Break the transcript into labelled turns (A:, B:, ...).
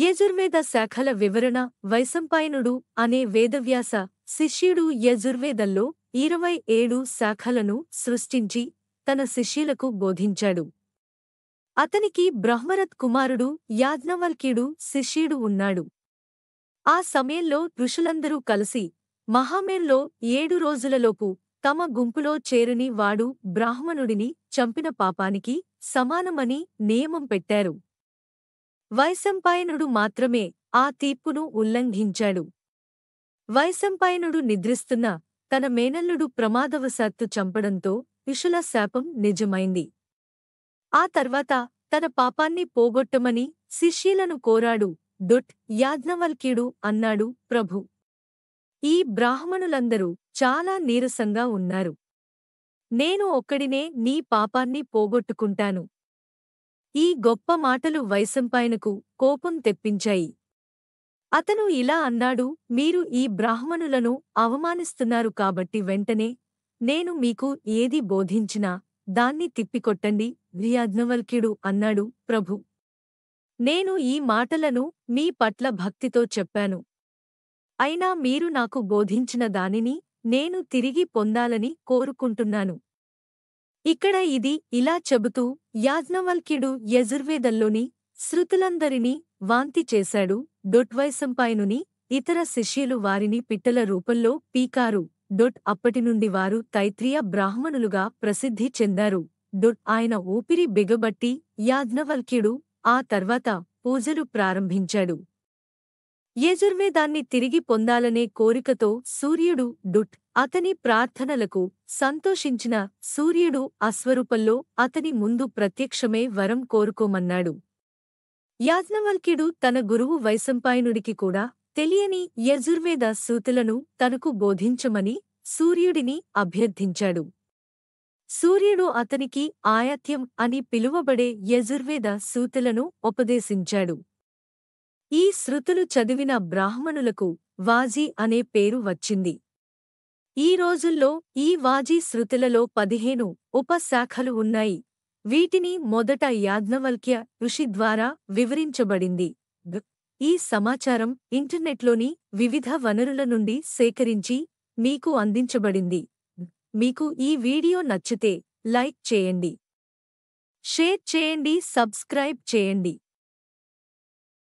A: యజుర్వేద శాఖల వివరణ వైసంపాయనుడు అనే వేదవ్యాస శిష్యుడు యజుర్వేదంలో ఇరవై ఏడు శాఖలను సృష్టించి తన శిష్యులకు బోధించాడు అతనికి బ్రహ్మరత్ కుమారుడు యాజ్ఞవల్క్యుడు శిష్యుడు ఉన్నాడు ఆ సమయంలో ఋషులందరూ కలిసి మహామేర్లో ఏడు రోజులలోపు తమ గుంపులో చేరని వాడు బ్రాహ్మణుడిని చంపిన పాపానికి సమానమని నియమం పెట్టారు వైశంపాయనుడు మాత్రమే ఆ తీర్పును ఉల్లంఘించాడు వైశంపాయనుడు నిద్రిస్తున్న తన మేనల్లుడు ప్రమాదవశాత్తు చంపడంతో విషుల శాపం నిజమైంది ఆ తర్వాత తన పాపాన్ని పోగొట్టమని శిష్యులను కోరాడు డొట్ యాజ్ఞవల్క్యుడు అన్నాడు ప్రభు ఈ బ్రాహ్మణులందరూ చాలా నీరసంగా ఉన్నారు నేను ఒక్కడినే నీ పాపాన్ని పోగొట్టుకుంటాను ఈ గొప్ప మాటలు వైశంపాయనకు కోపం తెప్పించాయి అతను ఇలా అన్నాడు మీరు ఈ బ్రాహ్మణులను అవమానిస్తున్నారు కాబట్టి వెంటనే నేను మీకు ఏది బోధించినా దాన్ని తిప్పికొట్టండి వ్రియాజ్ఞవల్క్యుడు అన్నాడు ప్రభు నేను ఈ మాటలను మీ పట్ల భక్తితో చెప్పాను అయినా మీరు నాకు బోధించిన దానిని నేను తిరిగి పొందాలని కోరుకుంటున్నాను ఇక్కడ ఇది ఇలా చెబుతూ యాజ్ఞవల్క్యుడు యజుర్వేదంలోని శృతులందరినీ వాంతి చేశాడు డొట్వైసంపాయనుని ఇతర శిష్యులు వారిని పిట్టల రూపంలో పీకారు డొట్ అప్పటినుండి వారు తైత్రీయ బ్రాహ్మణులుగా ప్రసిద్ధి చెందారు డొట్ ఆయన ఊపిరి బిగబట్టి యాజ్ఞవల్క్యుడు ఆ తర్వాత పూజలు ప్రారంభించాడు యజుర్వేదాన్ని తిరిగి పొందాలనే కోరికతో సూర్యుడు డుట్ అతని ప్రార్థనలకు సంతోషించిన సూర్యుడు అస్వరూపంలో అతని ముందు ప్రత్యక్షమే వరం కోరుకోమన్నాడు యాజ్ఞవల్క్యుడు తన గురువు వైశంపాయనుడికి కూడా తెలియని యజుర్వేద సూతులను తనకు బోధించమని సూర్యుడిని అభ్యర్థించాడు సూర్యుడు అతనికి ఆయాత్యం అని పిలువబడే యజుర్వేద సూతులను ఉపదేశించాడు ఈ శృతులు చదివిన బ్రాహ్మణులకు వాజీ అనే పేరు వచ్చింది ఈ రోజుల్లో ఈ వాజీ శృతులలో పదిహేను ఉపశాఖలు ఉన్నాయి వీటిని మొదట యాజ్ఞవల్క్య ఋషి ద్వారా వివరించబడింది ఈ సమాచారం ఇంటర్నెట్లోని వివిధ వనరుల నుండి సేకరించి మీకు అందించబడింది మీకు ఈ వీడియో నచ్చితే లైక్ చేయండి షేర్ చేయండి సబ్స్క్రైబ్ చేయండి